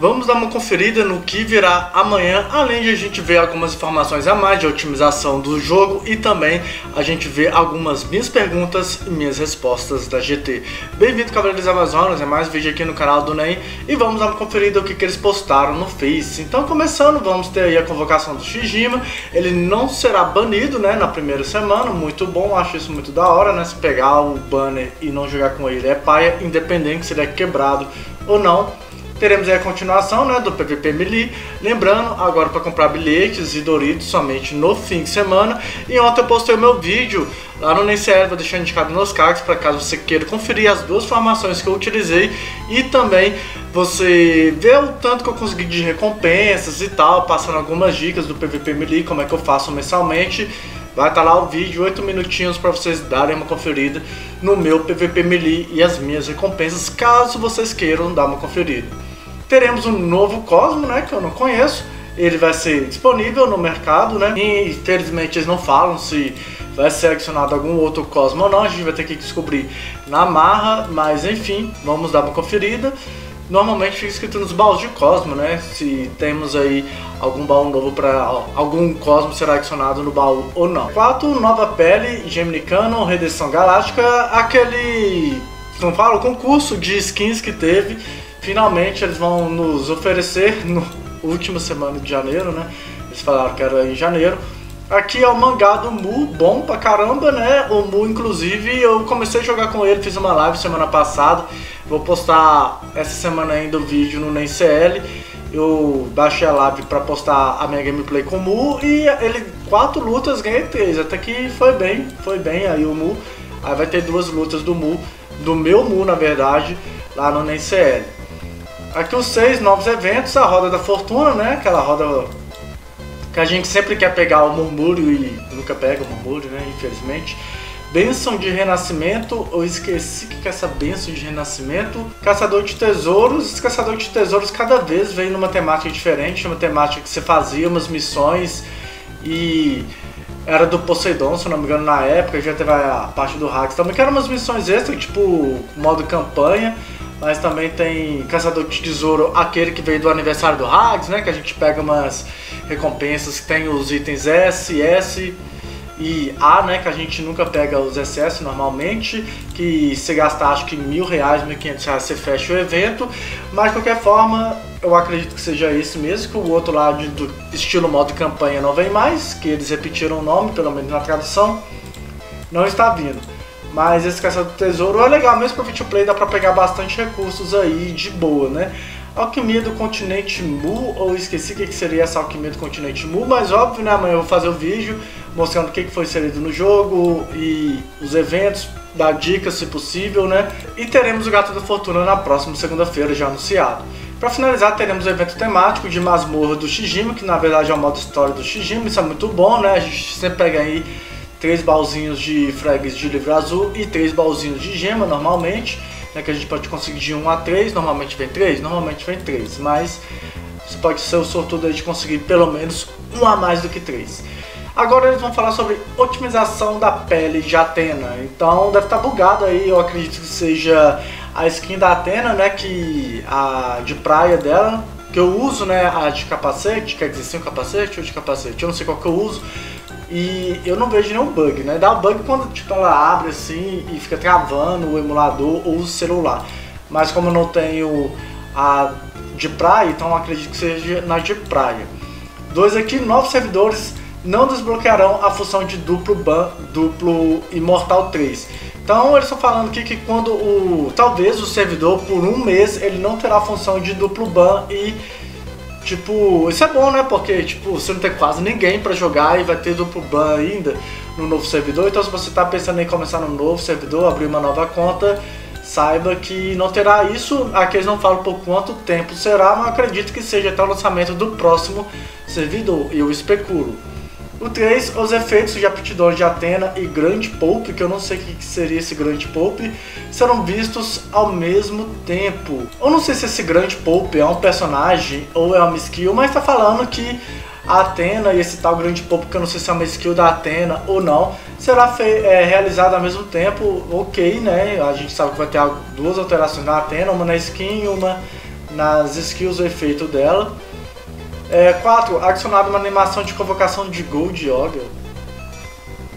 Vamos dar uma conferida no que virá amanhã, além de a gente ver algumas informações a mais de otimização do jogo e também a gente ver algumas minhas perguntas e minhas respostas da GT. Bem-vindo Cavaleiros Amazonas, é mais vídeo aqui no canal do NEM e vamos dar uma conferida no que, que eles postaram no Face. Então começando, vamos ter aí a convocação do Shijima, ele não será banido né, na primeira semana, muito bom, acho isso muito da hora, né, se pegar o banner e não jogar com ele é paia, independente se ele é quebrado ou não. Teremos a continuação né, do PVP Melee. Lembrando, agora para comprar bilhetes e Doritos somente no fim de semana. E ontem eu postei o meu vídeo lá no NCL, vou deixar indicado nos cards para caso você queira conferir as duas formações que eu utilizei e também você ver o tanto que eu consegui de recompensas e tal, passando algumas dicas do PVP Melee, como é que eu faço mensalmente. Vai estar tá lá o vídeo, 8 minutinhos para vocês darem uma conferida no meu PVP Melee e as minhas recompensas, caso vocês queiram dar uma conferida. Teremos um novo Cosmo, né, que eu não conheço. Ele vai ser disponível no mercado, né? E infelizmente eles não falam se vai ser adicionado algum outro Cosmo ou não. A gente vai ter que descobrir na marra, mas enfim, vamos dar uma conferida. Normalmente fica escrito nos baús de Cosmo, né? Se temos aí algum baú novo para algum Cosmo será adicionado no baú ou não. 4. Nova Pele, Gemini Canon, Redenção Galáctica, aquele, como fala, o concurso de skins que teve finalmente eles vão nos oferecer no última semana de janeiro, né? Eles falaram que era em janeiro. Aqui é o mangá do Mu, bom pra caramba, né? O Mu, inclusive, eu comecei a jogar com ele, fiz uma live semana passada. Vou postar essa semana ainda o vídeo no NCL. Eu baixei a live pra postar a minha gameplay com o Mu e ele, quatro lutas, ganhei três. Até que foi bem, foi bem aí o Mu. Aí vai ter duas lutas do Mu, do meu Mu, na verdade, lá no NCL. Aqui os seis novos eventos, a roda da fortuna, né? Aquela roda que a gente sempre quer pegar o murmúrio e nunca pega o murmúrio, né? Infelizmente. Bênção de renascimento, eu esqueci que é essa bênção de renascimento. Caçador de tesouros, caçador de tesouros cada vez vem numa temática diferente, uma temática que você fazia umas missões e era do Poseidon, se não me engano, na época, já teve a parte do Hacks também, que eram umas missões extras, tipo modo campanha mas também tem Caçador de Tesouro, aquele que veio do aniversário do Hags, né? Que a gente pega umas recompensas que tem os itens S, S e A, né? Que a gente nunca pega os SS normalmente, que se gastar acho que mil reais, mil quinhentos reais você fecha o evento, mas de qualquer forma eu acredito que seja esse mesmo, que o outro lá de, do estilo modo campanha não vem mais, que eles repetiram o nome, pelo menos na tradução, não está vindo. Mas esse caçador do tesouro é legal, mesmo para free to play dá para pegar bastante recursos aí de boa, né? Alquimia do Continente Mu, ou esqueci o que seria essa Alquimia do Continente Mu, mas óbvio, né? Amanhã eu vou fazer o vídeo mostrando o que foi inserido no jogo e os eventos, dar dicas se possível, né? E teremos o Gato da Fortuna na próxima segunda-feira, já anunciado. Para finalizar, teremos o evento temático de Masmorra do Shijima, que na verdade é o modo história do Shijima, isso é muito bom, né? A gente sempre pega aí três baúzinhos de frags de livro azul e três baúzinhos de gema normalmente, né, que a gente pode conseguir de 1 a 3, normalmente vem 3, normalmente vem 3, mas você pode ser o sortudo de conseguir pelo menos um a mais do que 3. Agora eles vão falar sobre otimização da pele de Atena, então deve estar bugado aí, eu acredito que seja a skin da Atena, né, que a de praia dela, que eu uso, né, a de capacete, quer dizer, sem o capacete ou de capacete, eu não sei qual que eu uso, e eu não vejo nenhum bug, né? Dá bug quando tipo, ela abre assim e fica travando o emulador ou o celular. Mas como eu não tenho a de praia, então acredito que seja na de praia. Dois aqui, novos servidores não desbloquearão a função de duplo ban, duplo imortal 3. Então eles estão falando aqui que quando o talvez o servidor por um mês ele não terá a função de duplo ban e Tipo, isso é bom, né? Porque, tipo, você não tem quase ninguém para jogar e vai ter duplo ban ainda no novo servidor. Então, se você tá pensando em começar no novo servidor, abrir uma nova conta, saiba que não terá isso. Aqui eles não falam por quanto tempo será, mas acredito que seja até o lançamento do próximo servidor. Eu especulo. O 3, os efeitos de aptidões de Atena e Grande Pope, que eu não sei o que seria esse Grande Pope, serão vistos ao mesmo tempo. Eu não sei se esse Grande Pope é um personagem ou é uma skill, mas está falando que a Atena e esse tal Grande Pope, que eu não sei se é uma skill da Atena ou não, será é, realizado ao mesmo tempo, ok, né? A gente sabe que vai ter duas alterações na Atena, uma na skin e uma nas skills o efeito dela. 4. É, adicionado uma animação de convocação de Gold Yoga.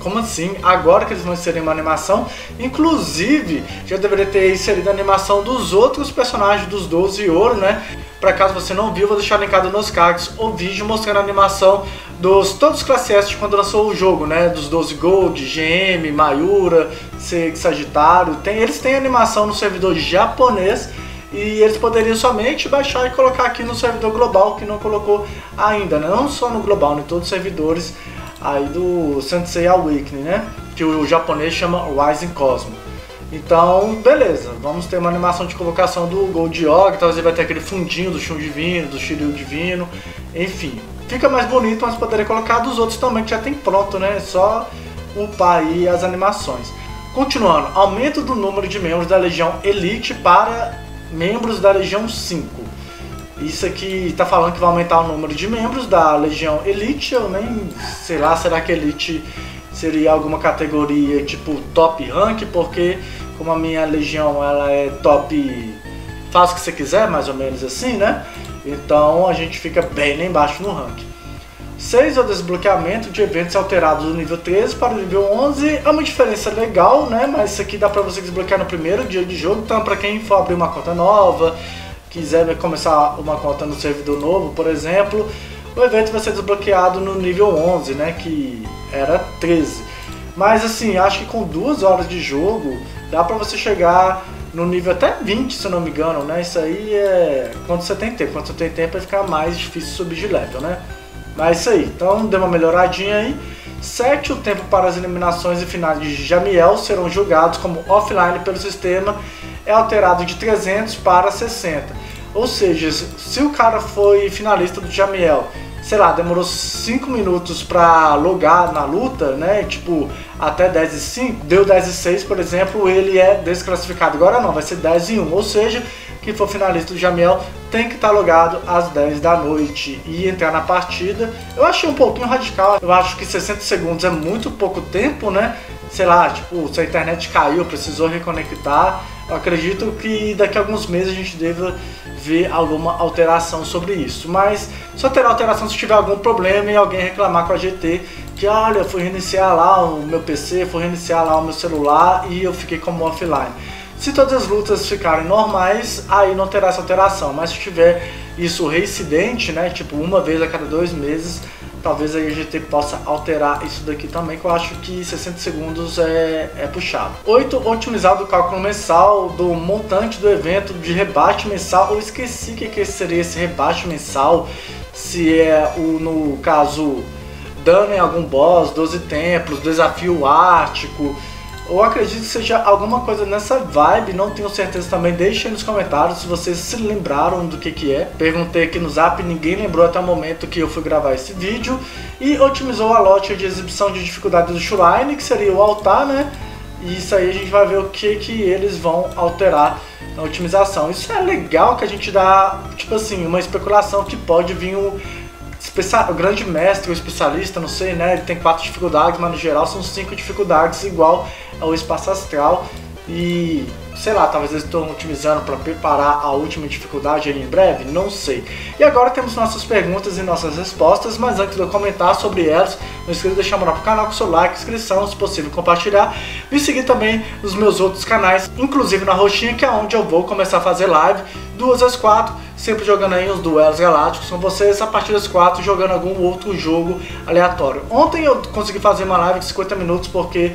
Como assim? Agora que eles vão inserir uma animação, inclusive já deveria ter inserido a animação dos outros personagens dos 12 ouro, né? Para caso você não viu, vou deixar linkado nos cards o vídeo mostrando a animação dos todos os classe S de quando lançou o jogo, né? Dos 12 Gold, GM, Mayura, Sagitário. Tem, eles têm animação no servidor japonês e eles poderiam somente baixar e colocar aqui no servidor global, que não colocou ainda, né? não só no global, em todos os servidores aí do Sensei Awakening, né? Que o japonês chama Rising Cosmo. Então, beleza, vamos ter uma animação de convocação do Gold Yogg, talvez ele vai ter aquele fundinho do Shun Divino, do Shiryu Divino, enfim. Fica mais bonito, mas poderia colocar dos outros também, que já tem pronto, né? Só upar aí as animações. Continuando, aumento do número de membros da Legião Elite para membros da Legião 5. Isso aqui está falando que vai aumentar o número de membros da Legião Elite, eu nem sei lá, será que Elite seria alguma categoria tipo top rank, porque como a minha legião ela é top faz o que você quiser, mais ou menos assim, né? Então a gente fica bem lá embaixo no ranking. 6 é o desbloqueamento de eventos alterados do nível 13 para o nível 11. É uma diferença legal, né? Mas isso aqui dá para você desbloquear no primeiro dia de jogo. Então, para quem for abrir uma conta nova, quiser começar uma conta no servidor novo, por exemplo, o evento vai ser desbloqueado no nível 11, né? Que era 13. Mas assim, acho que com duas horas de jogo dá para você chegar no nível até 20, se não me engano, né? Isso aí é quando você tem tempo. Quando você tem tempo vai ficar mais difícil subir de level, né? Mas isso aí, então deu uma melhoradinha aí. 7. O tempo para as eliminações e finais de Jamiel serão julgados como offline pelo sistema é alterado de 300 para 60. Ou seja, se o cara foi finalista do Jamiel, sei lá, demorou 5 minutos para logar na luta, né? Tipo, até 10 e 5, deu 10 e 6, por exemplo, ele é desclassificado. Agora não, vai ser 10 e 1. Ou seja, quem for finalista do Jamiel tem que estar tá logado às 10 da noite e entrar na partida. Eu achei um pouquinho radical, eu acho que 60 segundos é muito pouco tempo, né? Sei lá, tipo, se a internet caiu, precisou reconectar. Eu acredito que daqui a alguns meses a gente deva ver alguma alteração sobre isso. Mas só terá alteração se tiver algum problema e alguém reclamar com a GT que olha, fui reiniciar lá o meu PC, fui reiniciar lá o meu celular e eu fiquei como offline. Se todas as lutas ficarem normais, aí não terá essa alteração. Mas se tiver isso reincidente, né, tipo uma vez a cada dois meses, talvez a GT possa alterar isso daqui também, que eu acho que 60 segundos é, é puxado. 8. Otimizar o cálculo mensal do montante do evento de rebate mensal. Eu esqueci que, que seria esse rebate mensal, se é o, no caso, dano em algum boss, 12 templos, desafio ártico, ou acredito que seja alguma coisa nessa vibe, não tenho certeza também. Deixem nos comentários se vocês se lembraram do que que é. Perguntei aqui no zap, ninguém lembrou até o momento que eu fui gravar esse vídeo. E otimizou a lote de exibição de dificuldade do Shrine, que seria o altar, né? E isso aí a gente vai ver o que que eles vão alterar na otimização. Isso é legal que a gente dá, tipo assim, uma especulação que pode vir um o grande mestre, o especialista, não sei, né? Ele tem quatro dificuldades, mas no geral são cinco dificuldades igual ao espaço astral. E sei lá, talvez eles estão otimizando para preparar a última dificuldade em breve, não sei. E agora temos nossas perguntas e nossas respostas, mas antes de eu comentar sobre elas, não esqueça de deixar moral pro canal com seu like, inscrição, se possível compartilhar, me seguir também nos meus outros canais, inclusive na roxinha, que é onde eu vou começar a fazer live, duas às quatro, sempre jogando aí os duelos galácticos com vocês, a partir das quatro jogando algum outro jogo aleatório. Ontem eu consegui fazer uma live de 50 minutos porque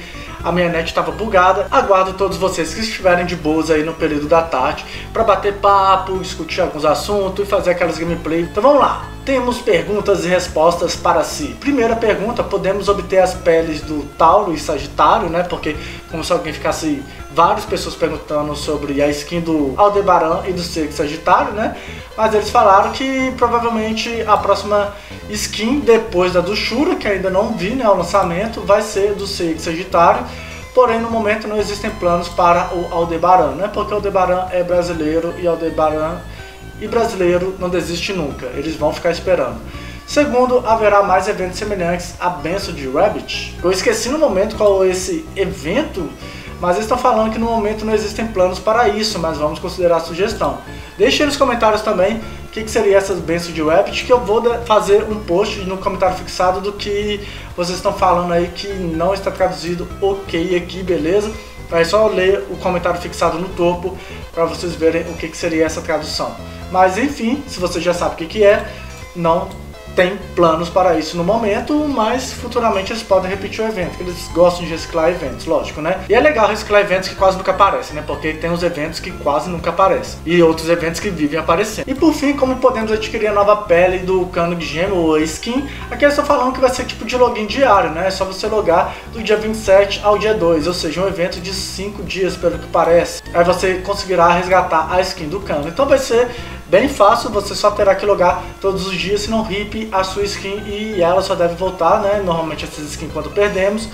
a minha net estava bugada. Aguardo todos vocês que estiverem de boas aí no período da tarde para bater papo, discutir alguns assuntos e fazer aquelas gameplay. Então vamos lá. Temos perguntas e respostas para si. Primeira pergunta: podemos obter as peles do Tauro e Sagitário, né? Porque como se alguém ficasse várias pessoas perguntando sobre a skin do Aldebaran e do Sex Sagitário, né? Mas eles falaram que provavelmente a próxima skin depois da do Shura, que ainda não vi, né, o lançamento, vai ser do Sex Sagitário. Porém, no momento não existem planos para o Aldebaran, né? Porque Aldebaran é brasileiro e Aldebaran e brasileiro não desiste nunca. Eles vão ficar esperando. Segundo, haverá mais eventos semelhantes à benção de Rabbit. Eu esqueci no momento qual é esse evento mas eles estão falando que no momento não existem planos para isso, mas vamos considerar a sugestão. Deixe nos comentários também que, que seria essas bênçãos de Rabbit, que eu vou fazer um post no comentário fixado do que vocês estão falando aí que não está traduzido ok aqui, beleza? É só ler o comentário fixado no topo para vocês verem o que, que seria essa tradução. Mas enfim, se você já sabe o que, que é, não tem planos para isso no momento, mas futuramente eles podem repetir o evento, eles gostam de reciclar eventos, lógico, né? E é legal reciclar eventos que quase nunca aparecem, né? Porque tem uns eventos que quase nunca aparecem e outros eventos que vivem aparecendo. E por fim, como podemos adquirir a nova pele do cano de gema ou skin, aqui eles estão falando que vai ser tipo de login diário, né? É só você logar do dia 27 ao dia 2, ou seja, um evento de 5 dias, pelo que parece. Aí você conseguirá resgatar a skin do cano. Então vai ser bem fácil, você só terá que logar todos os dias, se não rip a sua skin e ela só deve voltar, né? Normalmente essas skins quando perdemos.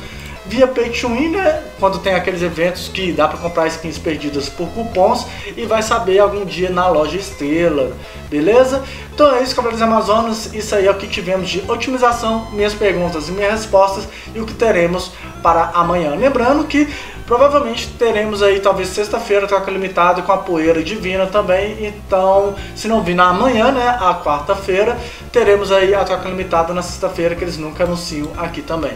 Via Pay to Win, né? Quando tem aqueles eventos que dá para comprar skins perdidas por cupons e vai saber algum dia na loja Estrela, beleza? Então é isso, Cavaleiros Amazonas. Isso aí é o que tivemos de otimização, minhas perguntas e minhas respostas e o que teremos para amanhã. Lembrando que Provavelmente teremos aí talvez sexta-feira troca limitada com a poeira divina também. Então, se não vir na amanhã, né, a quarta-feira, teremos aí a troca limitada na sexta-feira que eles nunca anunciam aqui também.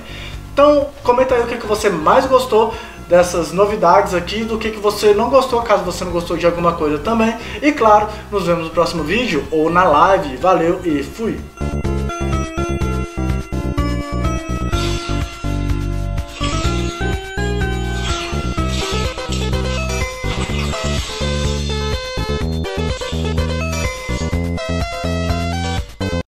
Então, comenta aí o que, que você mais gostou dessas novidades aqui, do que, que você não gostou, caso você não gostou de alguma coisa também. E claro, nos vemos no próximo vídeo ou na live. Valeu e fui!